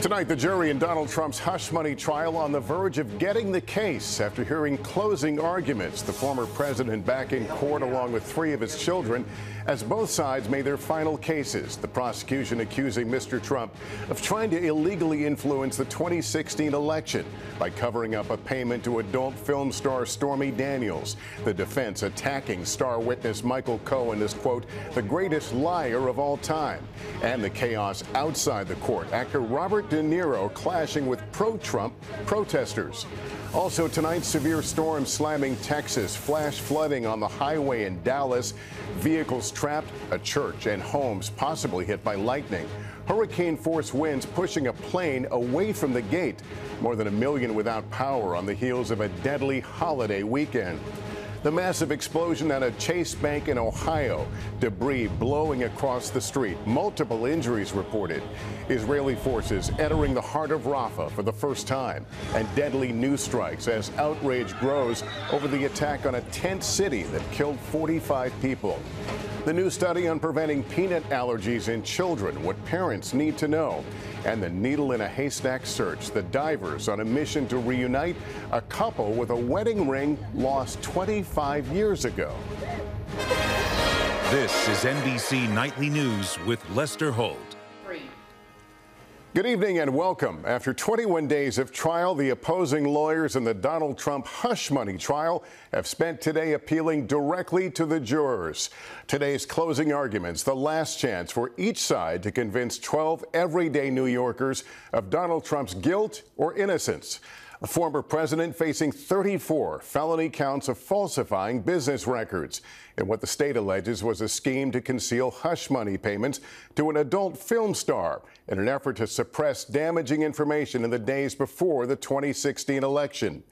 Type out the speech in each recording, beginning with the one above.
Tonight, the jury in Donald Trump's hush money trial on the verge of getting the case after hearing closing arguments. The former president back in court along with three of his children as both sides made their final cases. The prosecution accusing Mr. Trump of trying to illegally influence the 2016 election by covering up a payment to adult film star Stormy Daniels. The defense attacking star witness Michael Cohen as, quote, the greatest liar of all time. And the chaos outside the court. Actor Robert Robert De Niro clashing with pro Trump protesters. Also tonight, severe storm slamming Texas, flash flooding on the highway in Dallas, vehicles trapped, a church, and homes possibly hit by lightning. Hurricane force winds pushing a plane away from the gate. More than a million without power on the heels of a deadly holiday weekend. The massive explosion at a Chase Bank in Ohio. Debris blowing across the street. Multiple injuries reported. Israeli forces entering the heart of Rafah for the first time. And deadly news strikes as outrage grows over the attack on a tent city that killed 45 people. The new study on preventing peanut allergies in children, what parents need to know. And the needle in a haystack search, the divers on a mission to reunite a couple with a wedding ring lost 25 years ago. This is NBC Nightly News with Lester Holt. Good evening and welcome. After 21 days of trial, the opposing lawyers in the Donald Trump hush money trial have spent today appealing directly to the jurors. Today's closing arguments, the last chance for each side to convince 12 everyday New Yorkers of Donald Trump's guilt or innocence. A former president facing 34 felony counts of falsifying business records in what the state alleges was a scheme to conceal hush money payments to an adult film star in an effort to suppress damaging information in the days before the 2016 election.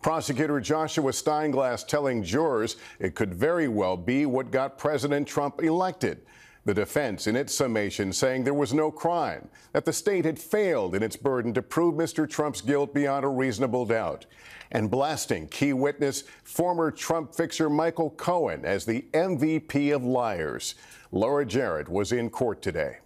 Prosecutor Joshua Steinglass telling jurors it could very well be what got President Trump elected. The defense, in its summation, saying there was no crime, that the state had failed in its burden to prove Mr. Trump's guilt beyond a reasonable doubt, and blasting key witness, former Trump fixer Michael Cohen, as the MVP of liars. Laura Jarrett was in court today.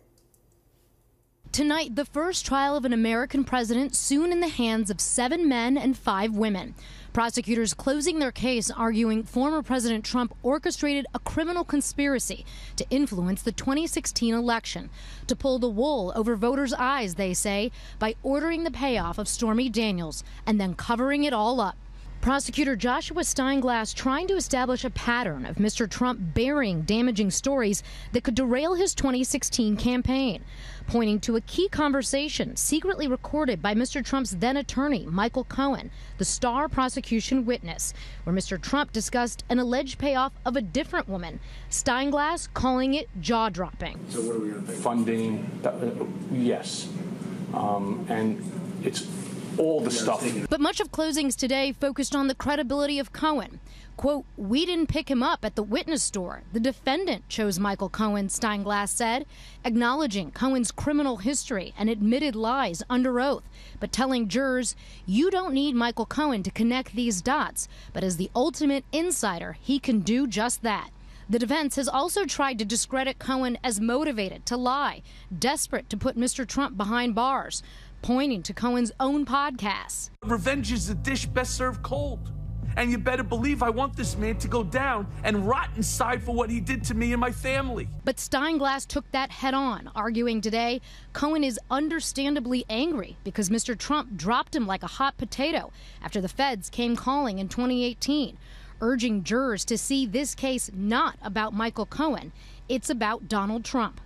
Tonight, the first trial of an American president soon in the hands of seven men and five women. Prosecutors closing their case arguing former President Trump orchestrated a criminal conspiracy to influence the 2016 election, to pull the wool over voters' eyes, they say, by ordering the payoff of Stormy Daniels and then covering it all up. Prosecutor Joshua Steinglass trying to establish a pattern of Mr. Trump bearing damaging stories that could derail his 2016 campaign, pointing to a key conversation secretly recorded by Mr. Trump's then attorney, Michael Cohen, the star prosecution witness, where Mr. Trump discussed an alleged payoff of a different woman, Steinglass calling it jaw dropping. So, what are we going to pay? Funding, uh, yes. Um, and it's all the stuff. But much of closings today focused on the credibility of Cohen. Quote, we didn't pick him up at the witness store. The defendant chose Michael Cohen, Steinglass said, acknowledging Cohen's criminal history and admitted lies under oath, but telling jurors, you don't need Michael Cohen to connect these dots, but as the ultimate insider, he can do just that. The defense has also tried to discredit Cohen as motivated to lie, desperate to put Mr. Trump behind bars pointing to Cohen's own podcast. Revenge is a dish best served cold. And you better believe I want this man to go down and rot inside for what he did to me and my family. But Steinglass took that head on, arguing today Cohen is understandably angry because Mr. Trump dropped him like a hot potato after the feds came calling in 2018, urging jurors to see this case not about Michael Cohen, it's about Donald Trump.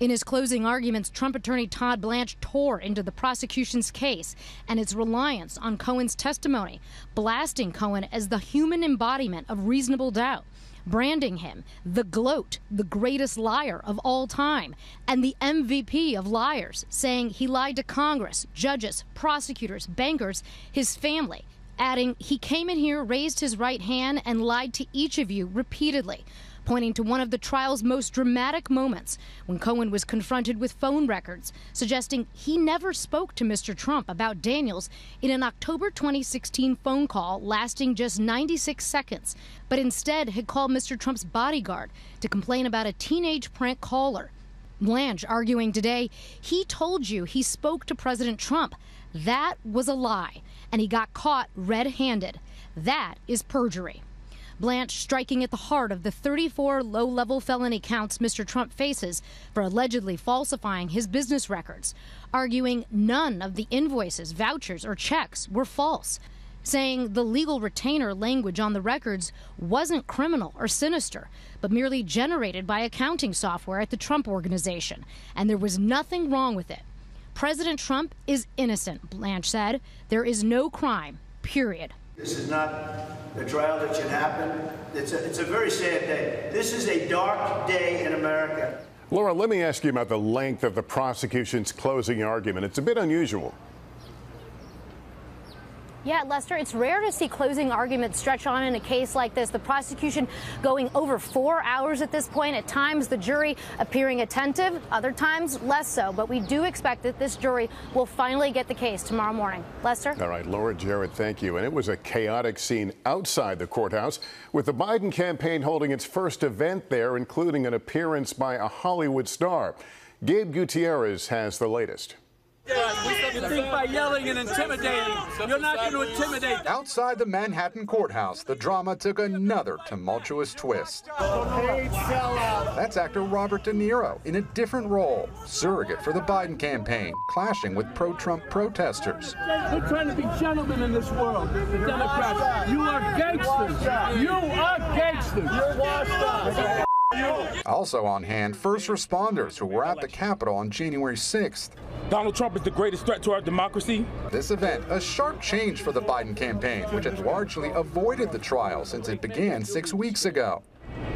In his closing arguments, Trump attorney Todd Blanche tore into the prosecution's case and its reliance on Cohen's testimony, blasting Cohen as the human embodiment of reasonable doubt branding him the gloat, the greatest liar of all time, and the MVP of liars, saying he lied to Congress, judges, prosecutors, bankers, his family, adding, he came in here, raised his right hand, and lied to each of you repeatedly pointing to one of the trial's most dramatic moments when Cohen was confronted with phone records suggesting he never spoke to Mr. Trump about Daniels in an October 2016 phone call lasting just 96 seconds, but instead had called Mr. Trump's bodyguard to complain about a teenage prank caller. Blanche arguing today he told you he spoke to President Trump. That was a lie, and he got caught red handed. That is perjury. Blanche striking at the heart of the 34 low level felony counts Mr. Trump faces for allegedly falsifying his business records, arguing none of the invoices, vouchers, or checks were false, saying the legal retainer language on the records wasn't criminal or sinister, but merely generated by accounting software at the Trump Organization, and there was nothing wrong with it. President Trump is innocent, Blanche said. There is no crime, period. This is not a trial that should happen. It's a, it's a very sad day. This is a dark day in America. Laura, let me ask you about the length of the prosecution's closing argument. It's a bit unusual. Yeah, Lester, it's rare to see closing arguments stretch on in a case like this. The prosecution going over four hours at this point. At times, the jury appearing attentive, other times, less so. But we do expect that this jury will finally get the case tomorrow morning. Lester? All right, Laura Jarrett, thank you. And it was a chaotic scene outside the courthouse with the Biden campaign holding its first event there, including an appearance by a Hollywood star. Gabe Gutierrez has the latest. You think by yelling and intimidating, you're not going to intimidate. Outside the Manhattan courthouse, the drama took another tumultuous twist. That's actor Robert De Niro in a different role, surrogate for the Biden campaign, clashing with pro Trump protesters. We're trying to be gentlemen in this world. The Democrats, you are gangsters. You are gangsters. You're washed up. Also on hand, first responders who were at the Capitol on January 6th. Donald Trump is the greatest threat to our democracy. This event, a sharp change for the Biden campaign, which had largely avoided the trial since it began six weeks ago.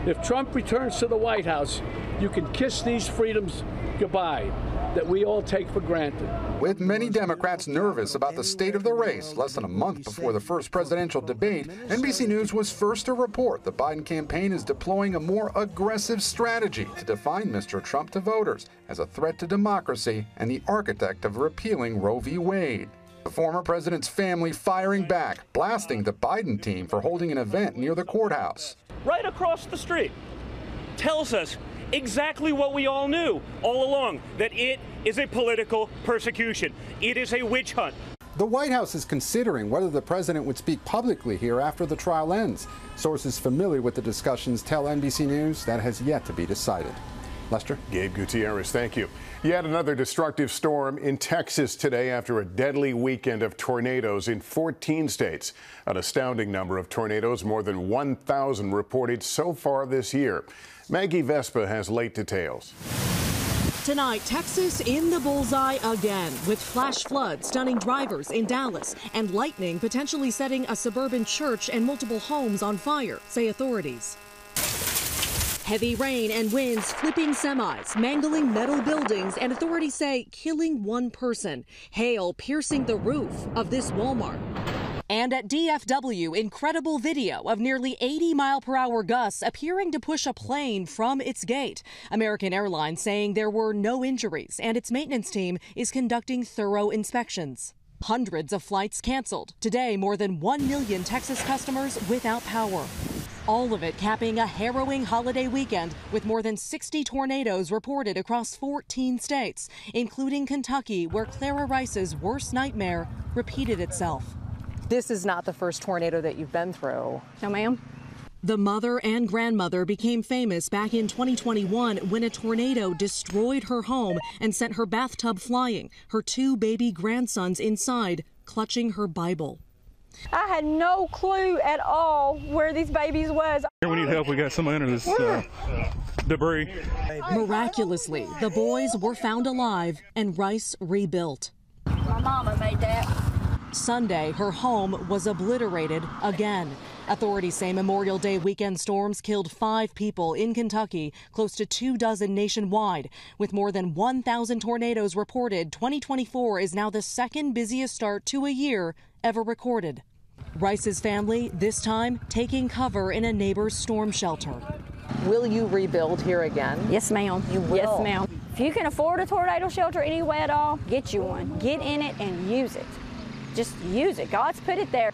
If Trump returns to the White House, you can kiss these freedoms goodbye that we all take for granted. With many Democrats nervous about the state of the race less than a month before the first presidential debate, NBC News was first to report the Biden campaign is deploying a more aggressive strategy to define Mr. Trump to voters as a threat to democracy and the architect of repealing Roe v. Wade. The former president's family firing back, blasting the Biden team for holding an event near the courthouse. Right across the street tells us exactly what we all knew all along that it is a political persecution. It is a witch hunt. The White House is considering whether the president would speak publicly here after the trial ends. Sources familiar with the discussions tell NBC News that has yet to be decided. Lester? Gabe Gutierrez, thank you. Yet another destructive storm in Texas today after a deadly weekend of tornadoes in 14 states. An astounding number of tornadoes, more than 1,000 reported so far this year. Maggie Vespa has late details. Tonight, Texas in the bullseye again, with flash floods stunning drivers in Dallas and lightning potentially setting a suburban church and multiple homes on fire, say authorities. Heavy rain and winds flipping semis, mangling metal buildings, and authorities say killing one person. Hail piercing the roof of this Walmart. And at DFW, incredible video of nearly 80 mile per hour gusts appearing to push a plane from its gate. American Airlines saying there were no injuries and its maintenance team is conducting thorough inspections. Hundreds of flights canceled. Today, more than 1 million Texas customers without power. All of it capping a harrowing holiday weekend with more than 60 tornadoes reported across 14 states, including Kentucky, where Clara Rice's worst nightmare repeated itself. This is not the first tornado that you've been through. No, ma'am. The mother and grandmother became famous back in 2021 when a tornado destroyed her home and sent her bathtub flying, her two baby grandsons inside, clutching her Bible. I had no clue at all where these babies was. We need help. We got someone under this uh, debris. Miraculously, the boys were found alive and Rice rebuilt. My mama made that. Sunday, her home was obliterated again. Authorities say Memorial Day weekend storms killed five people in Kentucky, close to two dozen nationwide. With more than 1,000 tornadoes reported, 2024 is now the second busiest start to a year ever recorded. Rice's family, this time, taking cover in a neighbor's storm shelter. Will you rebuild here again? Yes, ma'am. You will? Yes, ma'am. If you can afford a tornado shelter anyway at all, get you one. Get in it and use it. Just use it. God's put it there.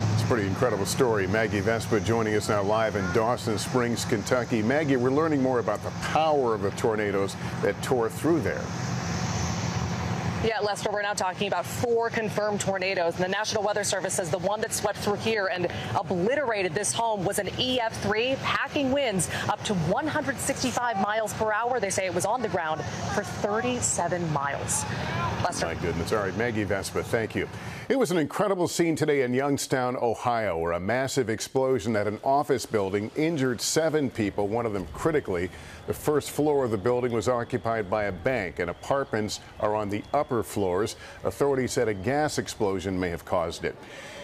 It's a pretty incredible story. Maggie Vespa joining us now live in Dawson Springs, Kentucky. Maggie, we're learning more about the power of the tornadoes that tore through there. Yeah, Lester, we're now talking about four confirmed tornadoes. And the National Weather Service says the one that swept through here and obliterated this home was an EF3, packing winds up to 165 miles per hour. They say it was on the ground for 37 miles. Lester. My goodness. All right, Maggie Vespa, thank you. It was an incredible scene today in Youngstown, Ohio, where a massive explosion at an office building injured seven people, one of them critically. The first floor of the building was occupied by a bank, and apartments are on the upper floors. Authorities said a gas explosion may have caused it.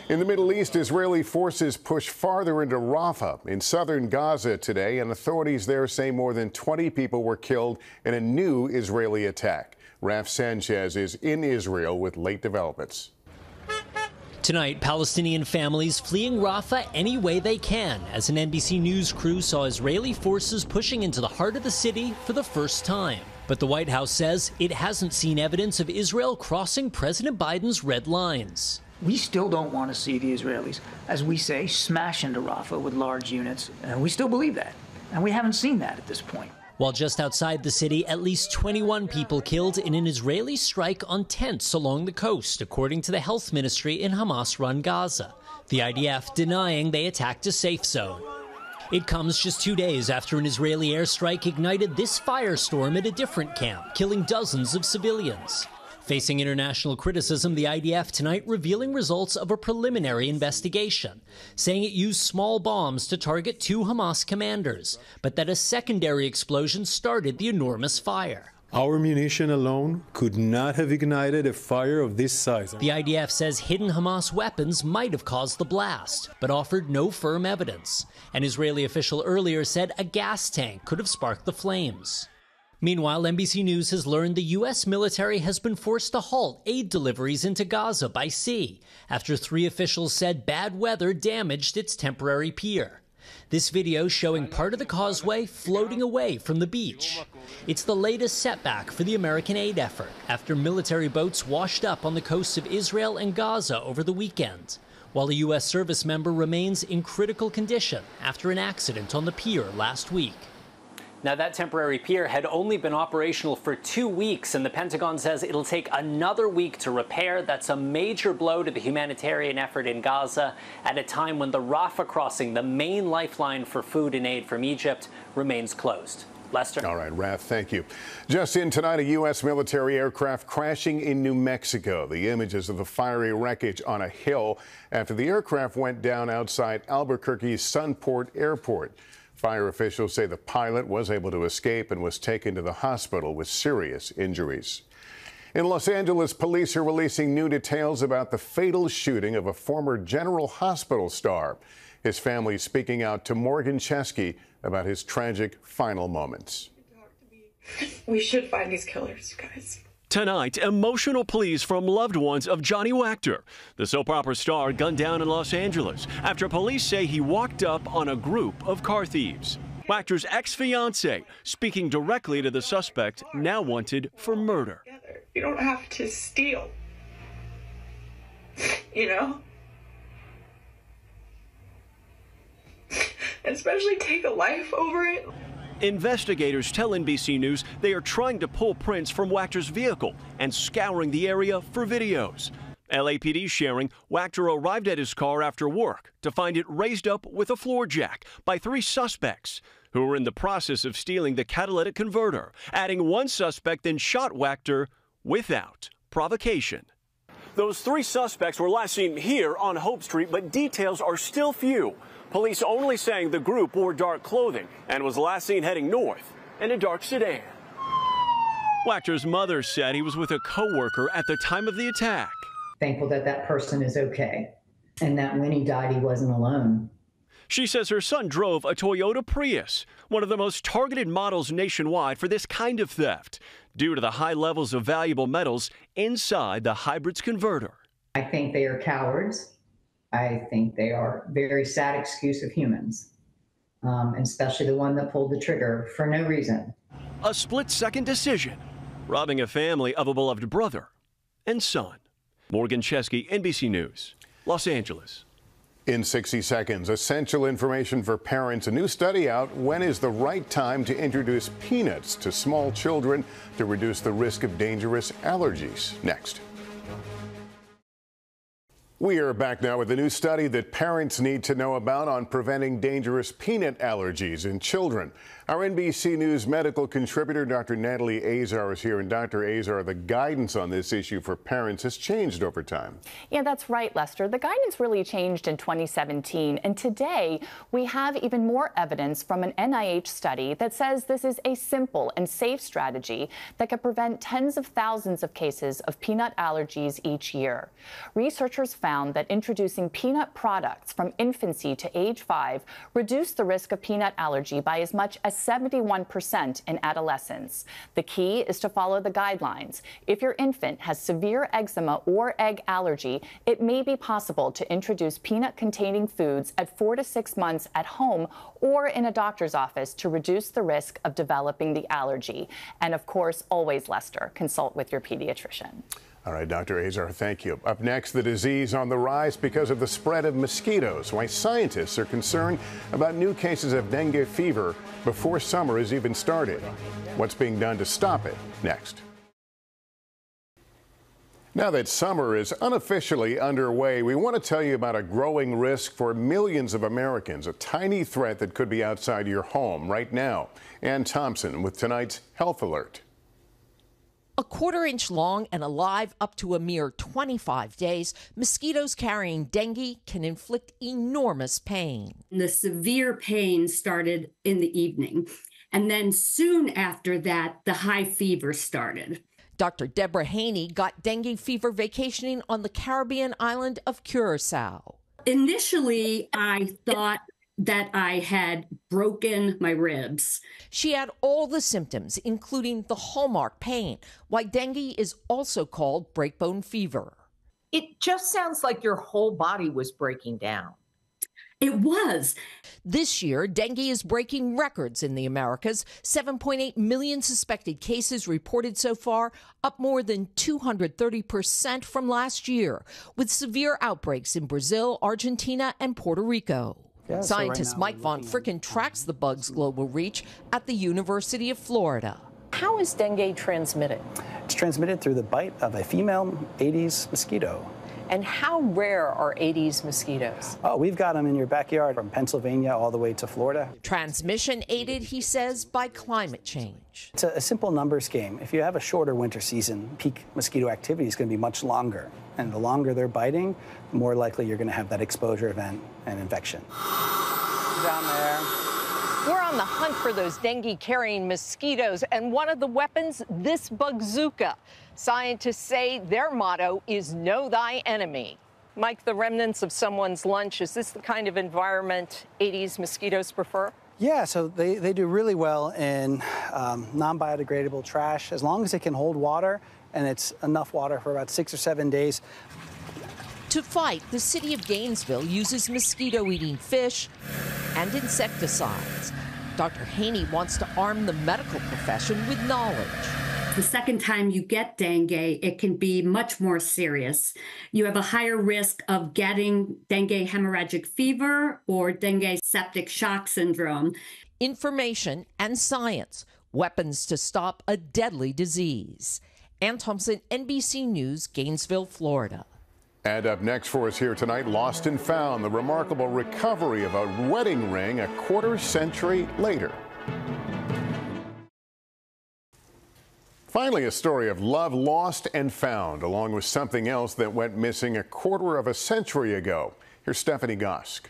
In the Middle East, Israeli forces push farther into Rafah in southern Gaza today, and authorities there say more than 20 people were killed in a new Israeli attack. Raf Sanchez is in Israel with late developments. Tonight, Palestinian families fleeing Rafah any way they can as an NBC News crew saw Israeli forces pushing into the heart of the city for the first time. But the White House says it hasn't seen evidence of Israel crossing President Biden's red lines. We still don't want to see the Israelis, as we say, smash into Rafah with large units. And we still believe that. And we haven't seen that at this point. While just outside the city, at least 21 people killed in an Israeli strike on tents along the coast, according to the health ministry in Hamas run Gaza. The IDF denying they attacked a safe zone. It comes just two days after an Israeli airstrike ignited this firestorm at a different camp, killing dozens of civilians. Facing international criticism, the IDF tonight revealing results of a preliminary investigation, saying it used small bombs to target two Hamas commanders, but that a secondary explosion started the enormous fire. Our munition alone could not have ignited a fire of this size. The IDF says hidden Hamas weapons might have caused the blast, but offered no firm evidence. An Israeli official earlier said a gas tank could have sparked the flames. Meanwhile, NBC News has learned the U.S. military has been forced to halt aid deliveries into Gaza by sea after three officials said bad weather damaged its temporary pier. This video showing part of the causeway floating away from the beach. It's the latest setback for the American aid effort after military boats washed up on the coasts of Israel and Gaza over the weekend, while a U.S. service member remains in critical condition after an accident on the pier last week. Now, that temporary pier had only been operational for two weeks, and the Pentagon says it'll take another week to repair. That's a major blow to the humanitarian effort in Gaza at a time when the Rafah crossing, the main lifeline for food and aid from Egypt, remains closed. Lester. All right, Raf, thank you. Just in tonight, a U.S. military aircraft crashing in New Mexico. The images of the fiery wreckage on a hill after the aircraft went down outside Albuquerque's Sunport Airport. Fire officials say the pilot was able to escape and was taken to the hospital with serious injuries. In Los Angeles, police are releasing new details about the fatal shooting of a former General Hospital star. His family speaking out to Morgan Chesky about his tragic final moments. We should find these killers, guys. Tonight, emotional pleas from loved ones of Johnny Wactor, the soap opera star gunned down in Los Angeles after police say he walked up on a group of car thieves. Wactor's ex fiancee speaking directly to the suspect now wanted for murder. You don't have to steal. You know? Especially take a life over it. Investigators tell NBC News they are trying to pull prints from Wactor's vehicle and scouring the area for videos. LAPD sharing Wactor arrived at his car after work to find it raised up with a floor jack by three suspects who were in the process of stealing the catalytic converter, adding one suspect then shot Wactor without provocation. Those three suspects were last seen here on Hope Street, but details are still few. Police only saying the group wore dark clothing and was last seen heading north in a dark sedan. Wactor's mother said he was with a coworker at the time of the attack. Thankful that that person is okay and that when he died, he wasn't alone. She says her son drove a Toyota Prius, one of the most targeted models nationwide for this kind of theft, due to the high levels of valuable metals inside the hybrid's converter. I think they are cowards. I think they are very sad excuse of humans, um, especially the one that pulled the trigger for no reason. A split second decision, robbing a family of a beloved brother and son. Morgan Chesky, NBC News, Los Angeles. In 60 seconds, essential information for parents. A new study out. When is the right time to introduce peanuts to small children to reduce the risk of dangerous allergies? Next. We are back now with a new study that parents need to know about on preventing dangerous peanut allergies in children. Our NBC News medical contributor, Dr. Natalie Azar, is here. And Dr. Azar, the guidance on this issue for parents has changed over time. Yeah, that's right, Lester. The guidance really changed in 2017. And today, we have even more evidence from an NIH study that says this is a simple and safe strategy that could prevent tens of thousands of cases of peanut allergies each year. Researchers found that introducing peanut products from infancy to age five reduced the risk of peanut allergy by as much as 71% in adolescents. The key is to follow the guidelines. If your infant has severe eczema or egg allergy, it may be possible to introduce peanut containing foods at four to six months at home or in a doctor's office to reduce the risk of developing the allergy. And of course, always, Lester, consult with your pediatrician. All right, Dr. Azar, thank you. Up next, the disease on the rise because of the spread of mosquitoes. Why scientists are concerned about new cases of dengue fever before summer has even started. What's being done to stop it? Next. Now that summer is unofficially underway, we want to tell you about a growing risk for millions of Americans, a tiny threat that could be outside your home right now. Ann Thompson with tonight's Health Alert. A quarter inch long and alive up to a mere 25 days, mosquitoes carrying dengue can inflict enormous pain. The severe pain started in the evening. And then soon after that, the high fever started. Dr. Deborah Haney got dengue fever vacationing on the Caribbean island of Curacao. Initially, I thought that I had broken my ribs. She had all the symptoms, including the hallmark pain, why dengue is also called breakbone fever. It just sounds like your whole body was breaking down. It was. This year, dengue is breaking records in the Americas. 7.8 million suspected cases reported so far, up more than 230% from last year, with severe outbreaks in Brazil, Argentina, and Puerto Rico. Yeah, Scientist so right Mike Von Fricken tracks the bug's global reach at the University of Florida. How is dengue transmitted? It's transmitted through the bite of a female Aedes mosquito. And how rare are Aedes mosquitoes? Oh, we've got them in your backyard from Pennsylvania all the way to Florida. Transmission aided, he says, by climate change. It's a, a simple numbers game. If you have a shorter winter season, peak mosquito activity is going to be much longer. And the longer they're biting, the more likely you're going to have that exposure event and infection. Down there. We're on the hunt for those dengue carrying mosquitoes, and one of the weapons, this bazooka. Scientists say their motto is know thy enemy. Mike, the remnants of someone's lunch, is this the kind of environment Aedes mosquitoes prefer? Yeah, so they, they do really well in um, non biodegradable trash as long as it can hold water and it's enough water for about six or seven days. To fight, the city of Gainesville uses mosquito eating fish and insecticides. Dr. Haney wants to arm the medical profession with knowledge. The second time you get dengue, it can be much more serious. You have a higher risk of getting dengue hemorrhagic fever or dengue septic shock syndrome. Information and science, weapons to stop a deadly disease. Ann Thompson, NBC News, Gainesville, Florida. And up next for us here tonight, Lost and Found, the remarkable recovery of a wedding ring a quarter century later. Finally, a story of love lost and found, along with something else that went missing a quarter of a century ago. Here's Stephanie Gosk.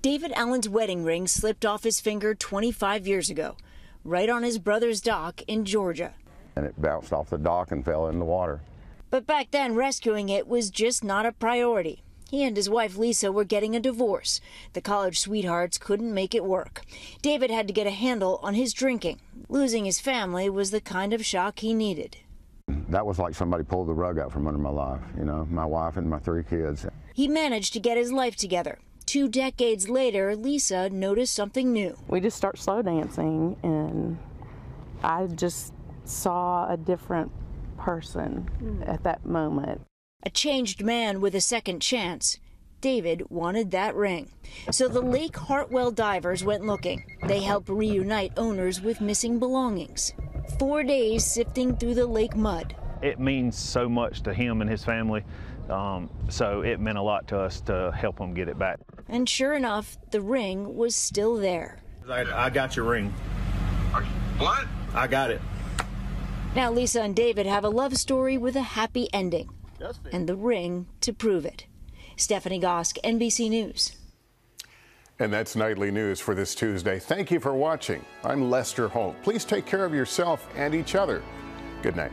David Allen's wedding ring slipped off his finger 25 years ago, right on his brother's dock in Georgia. And it bounced off the dock and fell in the water. But back then, rescuing it was just not a priority. He and his wife Lisa were getting a divorce. The college sweethearts couldn't make it work. David had to get a handle on his drinking. Losing his family was the kind of shock he needed. That was like somebody pulled the rug out from under my life, you know, my wife and my three kids. He managed to get his life together. Two decades later, Lisa noticed something new. We just start slow dancing, and I just saw a different person at that moment. A changed man with a second chance. David wanted that ring. So the Lake Hartwell divers went looking. They helped reunite owners with missing belongings. Four days sifting through the lake mud. It means so much to him and his family. Um, so it meant a lot to us to help him get it back. And sure enough, the ring was still there. I, I got your ring. What? I got it. Now Lisa and David have a love story with a happy ending. And the ring to prove it. Stephanie Gosk, NBC News. And that's nightly news for this Tuesday. Thank you for watching. I'm Lester Holt. Please take care of yourself and each other. Good night.